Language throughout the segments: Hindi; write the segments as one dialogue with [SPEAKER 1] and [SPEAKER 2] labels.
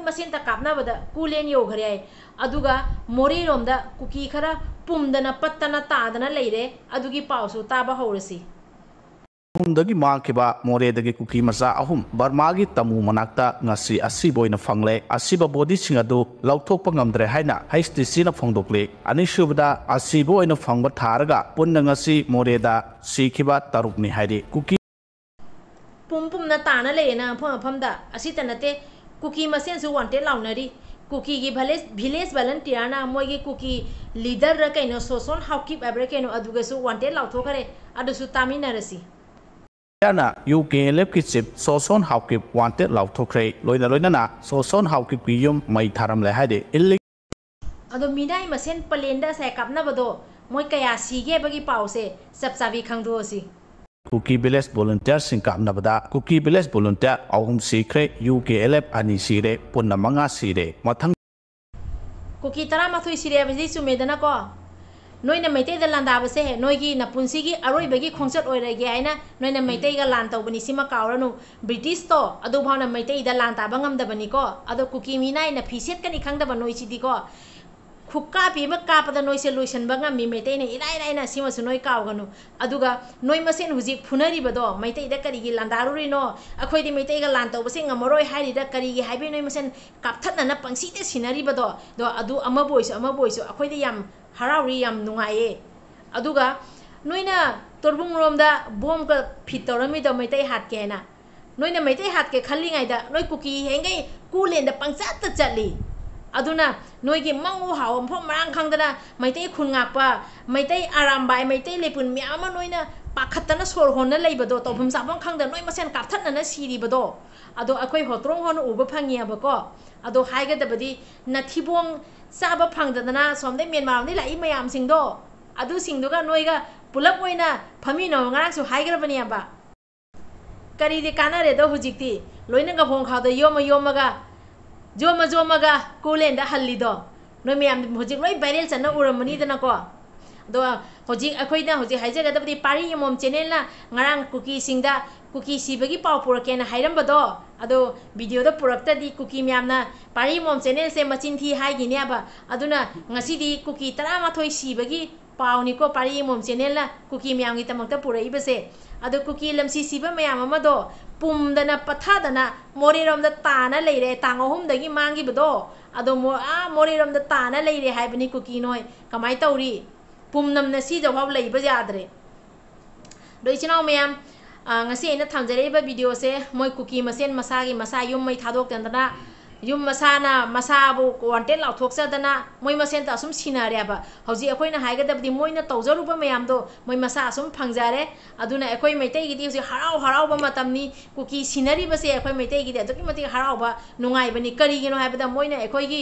[SPEAKER 1] masin ta kap na bada kulen yo gare ai aduga mori rom da kuki khara pum da na patta na ta da na leire adugi pausu ta ba horasi
[SPEAKER 2] ꯑꯍꯨꯝꯗꯒꯤ ꯃꯥꯡꯈꯤꯕ ꯃꯣꯔꯦꯗꯒꯤ ꯀꯨꯀꯤ ꯃꯆꯥ ꯑꯍꯨꯝ ꯕꯔꯃꯥꯒꯤ ꯇꯃꯨ ꯃꯅꯥꯛꯇ ꯉꯁꯤ ꯑꯁꯤꯕ ꯑꯣꯏꯅ ꯐꯪꯂꯦ ꯑꯁꯤꯕ ꯕꯣꯗꯤꯁꯤꯡ ꯑꯗꯨ ꯂꯧꯊꯣꯛꯄ ꯉꯝꯗ꯭ꯔꯦ ꯍꯥꯏꯅ ꯍꯩꯆ ꯗꯤ ꯁꯤꯅ ꯐꯣꯡꯗꯣꯛꯂꯤ ꯑꯅꯤꯁꯨꯕꯗ ꯑꯁꯤꯕ ꯑꯣꯏꯅ ꯐꯪꯕ ꯊꯥꯔꯒ ꯄꯨꯟꯅ ꯉꯁꯤ ꯃꯣꯔꯦꯗ ꯁꯤꯈꯤꯕ ꯇꯔꯨꯛꯅꯤ ꯍꯥꯏꯔꯤ ꯀꯨꯀꯤ
[SPEAKER 1] ꯄꯨꯝ ꯄꯨꯝꯅ ꯇꯥꯅ ꯂꯩꯌꯦꯅ ꯃꯐꯝ ꯃꯐꯝꯗ ꯑꯁꯤꯇ ꯅꯠꯇꯦ ꯀꯨꯀꯤ ꯃꯁꯦꯟꯁꯨ ꯋꯥꯟꯇꯦꯠ ꯂꯥꯎꯅꯔꯤ
[SPEAKER 2] na yu ge số ki chip so son hau ki wanted lau tho kre loina loina na số son hau ki pi yum mai tharam le hay để illi
[SPEAKER 1] ado midai xin sen palenda sa kap na bado moi kaya si ge bagi pau se sab sabi khang do si
[SPEAKER 2] cookie village volunteer sing kap na bada cookie village volunteer ahum si kre yu ge lep ani si re punna manga si re mathang
[SPEAKER 1] cookie tara ma thui si re bagi su me dana ko नोने मैतेदा लांदाबसे नोइगी नपुंसीगी की खोंसत ओइरेगे हाइना नोइना मैतेगा लान तौबनी सिमा कावरनु ब्रिटिश तो अदु भावना मैतेदा लान ताबंगम दबनी को कुकी मीनाइ न फिसेत कनि खंगदब खुक्का पीम कापद नोई से लुसन बंगमी मैते ने इराई राई ना सिम सु नोई कावगनु अदुगा नोई मसेन हुजि फुनरी बदो मैते द करी गी लांदारु रि नो अखोइ दि मैते ग लान तो बसे ngमरोय हारि द करी गी हाइबे नोई मसेन कापथन ना पंसी ते सिनरी बदो दो अदु अमा बोइस अमा बोइस अखोइ दि याम हरावरी याम नुंगाये अदुगा नोइना तोरबुंग रोम द बोम क फिट तोरमी द मैते हात केना नोइना मैते हात के खल्ली गाइदा नोई कुकी हेंगे कुलेन द पंगचात त चली ಅದನ್ನ ನೋಯ್ಗೆ ಮಂಗು ಹಾವ ಫೋ ಮರಾಂಗ್ ಖಂಗದನ ಮೈತೈ ಖುನ್ ಗಾಕ್ಪ ಮೈತೈ ಆರಾಮ್ ಬಾಯ್ ಮೈತೈ ಲೇಪುನ್ ಮ್ಯಾಮ ನೋಯ್ನ ಪಾಖತ್ತನ ಸೋರ್ ಹೊನ್ನ ಲೈಬದೋ ತೌಫಂ ಸಾಫಂ ಖಂಗದ ನೋಯ್ ಮಸೆನ್ ಕಾಥನ್ನ ಸೀರಿಬದೋ ಅದು ಅಕೈ ಹೊತ್ರೊಂಗ್ ಹೊನ್ ಉಬ ಫಂಗಿಯಬಕೋ ಅದು ಹಾಯ್ಗದಬದಿ ನಥಿಬೋಂಗ್ ಚಾಬ ಫಂಗದನ ಸೊಮ್ದೆ ಮ್ಯಾನ್ಮಾರ್ನಿ ಲೈ ಮಯಾಮ್ ಸಿಂಗ್ದೋ ಅದು ಸಿಂಗ್ದುಗ ನೋಯ್ಗ ಪುಲಪ್ ಒಯ್ನ ಫಮಿ ನೋ ngarangsು ಹಾಯ್ಗರಬನಿಯಬ ಕರಿದಿ ಕಾನರೆದೋ ಹುಜಿಕ್ತಿ ಲೋಯ್ನಗ ಹೋಂಗ್ ಹಾದ ಯೋಮ ಯೋಮಗ जोम जोमगा कोलेंद हल्लीदो नोई मैम होजिक लोई वायरल चना उरमनी दनको दो होजिक अखोइदा होजिक हाइजगदबदि पारी यमोम चैनल कुकी कुकी सिबगी पाव पुरकेन हाइरमबदो कुकी मैम पारी यमोम चैनल से मचिन थी हाइगिनेबा अदुना तरह कुकी 13 सिबगी पावनिको पारी यमोम चैनल ना कुकी मैम गी तमक त अदो कुकी लमसी सीबा मैम अमदो पुमदना पथादना मोरेरोमदा ताना लेरे तांग अहुमदगी मांगिबदो मो आ लेरे कुकी नो कम तौरी पुमनमना सी जवाब लैबा जादरे मैम ngasi ina thamjare ba video se moi cookie मसा masagi masa ꯌꯨꯝ ꯃꯁꯥꯅ ꯃꯁꯥꯕꯨ ꯋꯥꯟꯇꯦꯠ ꯂꯥꯎꯊꯣꯛꯆꯗꯅ ꯃꯣꯏ ꯃꯁꯦꯟꯇ ꯑꯁꯨꯝ ꯁꯤꯟꯅꯔꯦꯕ ꯍꯧꯖꯤꯛ ꯑꯩꯈꯣꯏꯅ ꯍꯥꯏꯒꯗꯕꯗꯤ ꯃꯣꯏꯅ ꯇꯧꯖꯔꯨꯕ ꯃꯌꯥꯝꯗꯣ ꯃꯣꯏ ꯃꯁꯥ ꯑꯁꯨꯝ ꯐꯪꯖꯔꯦ ꯑꯗꯨꯅ ꯑꯩꯈꯣꯏ ꯃꯩꯇꯩꯒꯤꯗꯤ ꯍꯧꯖꯤꯛ ꯍꯔꯥꯎ ꯍꯔꯥꯎꯕ ꯃꯇꯝꯅꯤ ꯀꯨꯀꯤ ꯁꯤꯟꯅꯔꯤꯕꯁꯦ ꯑꯩꯈꯣꯏ ꯃꯩꯇꯩꯒꯤꯗꯤ ꯑꯗꯨꯛꯀꯤ ꯃꯇꯤꯛ ꯍꯔꯥꯎꯕ ꯅꯨꯡꯉꯥꯏꯕꯅꯤ ꯀꯔꯤꯒꯤꯅꯣ ꯍꯥꯏꯕꯗ ꯃꯣꯏꯅ ꯑꯩꯈꯣꯏꯒꯤ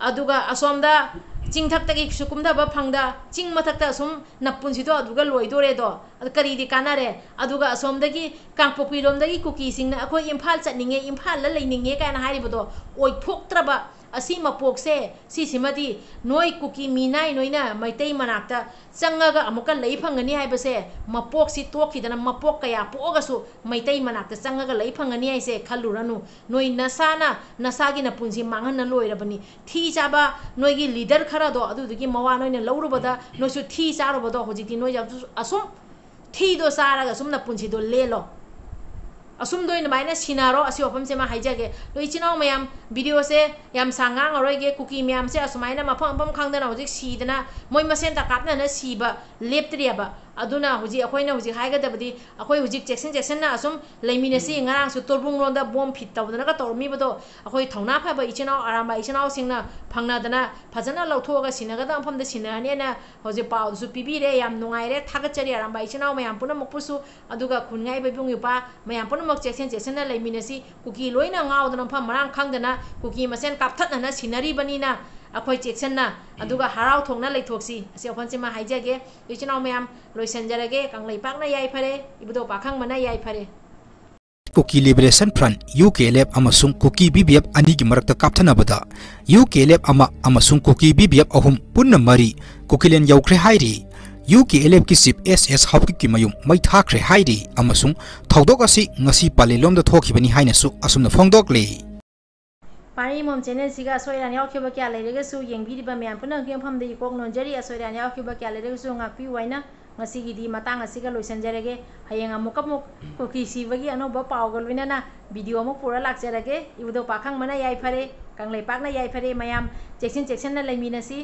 [SPEAKER 1] अदुगा असोमदा की सुकुमदब फंगदा चिंग मथक्ता असम नपुनसिदो अदुगा लोइदोरेदो करीदि कानारे अदुगा कुकी इम्फा अखो इम्फाल चटनिंगे इम्फाल ल ꯑꯁꯤ ꯃꯄꯣꯛꯁꯦ ꯁꯤꯁꯤꯃꯗꯤ ꯅꯣꯏ ꯀꯨꯀꯤ ꯃꯤꯅꯥꯏ ꯅꯣꯏꯅ ꯃꯩꯇꯩ ꯃꯅꯥꯛꯇ ꯆꯪꯉꯒ ꯑꯃꯨꯛꯀ ꯂꯩ ꯐꯪꯒꯅꯤ ꯍꯥꯏꯕꯁꯦ ꯃꯄꯣꯛꯁꯤ ꯇꯣꯛꯈꯤꯗꯅ ꯃꯄꯣꯛ ꯀꯌꯥ ꯄꯣꯛꯑꯒꯁꯨ ꯃꯩꯇꯩ ꯃꯅꯥꯛꯇ ꯆꯪꯉꯒ ꯂꯩ ꯐꯪꯒꯅꯤ ꯍꯥꯏꯁꯦ ꯈꯜꯂꯨꯔꯅꯨ ꯅꯣꯏ ꯅꯁꯥꯅ ꯅꯁꯥꯒꯤ ꯅꯄꯨꯟꯁꯤ ꯃꯥꯡꯍꯟꯅ ꯂꯣꯏꯔꯕꯅꯤ ꯊꯤ ꯆꯥꯕ ꯅꯣꯏꯒꯤ ꯂꯤꯗꯔ ꯈꯔꯗꯣ ꯑꯗꯨꯗꯨꯒꯤ ꯃꯋꯥ ꯅꯣꯏꯅ ꯂꯧꯔꯨꯕꯗ ꯅꯣꯏꯁꯨ ꯊꯤ ꯆꯥꯔꯨꯕꯗꯣ ꯍꯧꯖꯤꯛꯇꯤ ꯅꯣꯏ ꯑꯁꯨꯝ ꯊꯤꯗꯣ ꯆꯥꯔꯒ ꯁꯨꯝ ꯅꯄꯨꯟꯁꯤꯗꯣ ꯂꯦꯜꯂꯣ असम इनमाइना सिनारो असि ओपम से मा हाइजागे लो इचिनाव मयाम भिडियो से याम कुकी मयाम से असुमाइना माफम खादना खांगदना होजिक सीदना मोय मसेन ता ꯑꯗꯨꯅ ꯍꯧꯖꯤꯛ ꯑꯩꯈꯣꯏꯅ ꯍꯧꯖꯤꯛ ꯍꯥꯏꯒꯗꯕꯗꯤ ꯑꯩꯈꯣꯏ ꯍꯧꯖꯤꯛ ꯆꯦꯛꯁꯤꯟ ꯆꯦꯛꯁꯤꯟꯅ ꯑꯁꯨꯝ ꯂꯩꯃꯤꯟꯅꯁꯤ ꯉꯔꯥꯡꯁꯨ ꯇꯣꯔꯕꯨꯡꯂꯣꯝꯗ ꯕꯣꯝ ꯐꯤꯠ ꯇꯧꯗꯅꯒ ꯇꯧꯔꯝꯃꯤꯕꯗꯣ ꯑꯩꯈꯣꯏ ꯊꯧꯅꯥ ꯐꯕ ꯏꯆꯤꯜ ꯏꯅꯥꯎ ꯑꯔꯥꯝꯕ ꯏꯆꯤꯜ ꯏꯅꯥꯎꯁꯤꯡꯅ ꯐꯪꯅꯗꯅ ꯐꯖꯅ ꯂꯧꯊꯣꯛꯑꯒ ꯁꯤꯟꯅꯒꯗꯕ ꯃꯐꯝꯗ ꯁꯤꯟꯅꯔꯅꯤꯅ ꯍꯧꯖꯤꯛ ꯄꯥꯎꯗꯨꯁꯨ ꯄꯤꯕꯤꯔꯦ ꯌꯥꯝ ꯅꯨꯡꯉꯥꯏꯔꯦ ꯊꯥꯒꯠꯆꯔꯤ ꯑꯔꯥꯝꯕ ꯏꯆꯤꯜ ꯏꯅꯥꯎ ꯃꯌꯥꯝ ꯄꯨꯝꯅꯃꯛꯄꯨꯁꯨ ꯑꯗꯨꯒ ꯈꯨꯟꯉꯥꯏꯕ ꯏꯕꯨꯡ ꯏꯄ꯭ꯋꯥ ꯃꯌꯥꯝ ꯄꯨꯝꯅꯃꯛ ꯆꯦꯛꯁꯤꯟ ꯆꯦꯛꯁꯤꯟꯅ ꯂꯩꯃꯤꯟꯅꯁꯤ ꯀꯨꯀꯤ ꯂꯣꯏꯅ ꯉꯥꯎꯗꯅ ꯃꯐꯝ ꯃꯔꯥꯡ ꯈꯪꯗꯅ ꯀꯨꯀꯤ ꯃꯁꯦꯟ ꯀꯥꯞꯊꯠꯅꯅ ꯁꯤꯟꯅꯔꯤꯕꯅꯤꯅ अखोई चेक्सन्ना, अदुगा हराव थोंगना लेथोक्सी। असे अखोनसे मा हाइजागे, इचिनाव म्याम पाकना याइ
[SPEAKER 3] कुकी लिबरेशन फ्रंट UKLF अमसुंग कुकी BBF अनी की मरकत कापथनबदा UKLF अमा अमसुंग कुकी BBF अहुम पुन्न मरी कुकीलें यौख्रे हाइरी। UKLF के सिप की चीफ एस एस हाउक की मयू मई थाख्रे da thokibani hainasu asumna phongdok
[SPEAKER 1] ꯊꯣꯛꯈꯤꯕꯅꯤ ꯍꯥꯏꯅꯁꯨ ꯑꯁꯨꯝꯅ ꯐꯣꯡꯗꯣꯛꯂꯤ ꯄꯥꯔꯤ ꯃꯣꯝ ꯆꯦꯅꯦꯜꯁꯤꯒ ꯑꯁꯣꯏ ꯑꯔꯥꯟ ꯌꯥꯎꯈꯤꯕ ꯀꯌꯥ ꯂꯩꯔꯒꯁꯨ ꯌꯦꯡꯕꯤꯔꯤꯕ ꯃꯌꯥꯝ ꯄꯨꯝꯅꯃꯛꯀꯤ ꯃꯐꯝꯗꯒꯤ ꯀꯣꯛ ꯅꯣꯟꯖꯔꯤ ꯑꯁꯣꯏ ꯑꯔꯥꯟ ꯌꯥꯎꯈꯤꯕ ꯀꯌꯥ ꯂꯩꯔꯒꯁꯨ ꯉꯥꯛꯄꯤꯌꯨ ꯍꯥꯏꯅ ꯉꯁꯤꯒꯤꯗꯤ ꯃꯇꯥꯡ ꯑꯁꯤꯒ ꯂꯣꯏꯁꯤꯟꯖꯔꯒꯦ ꯍꯌꯦꯡ ꯑꯃꯨꯛ ꯑꯃꯨꯛ ꯀꯨꯀꯤ ꯁꯤꯕꯒꯤ ꯑꯅꯧꯕ ꯄꯥꯎꯒ ꯂꯣꯏꯅꯅ ꯚꯤꯗꯤꯑꯣ ꯑꯃꯨꯛ ꯄꯨꯔ ꯂꯥꯛꯆꯔꯒꯦ ꯏꯕꯨꯙꯧ ꯄꯥꯈꯪꯕꯅ ꯌꯥꯏꯐꯔꯦ ꯀꯪꯂꯩꯄꯥꯛꯅ ꯌꯥꯏꯐꯔꯦ ꯃꯌꯥꯝ ꯆꯦꯛꯁꯤꯟ ꯆꯦꯛꯁꯤꯟꯅ ꯂꯩꯃꯤꯟꯅꯁꯤ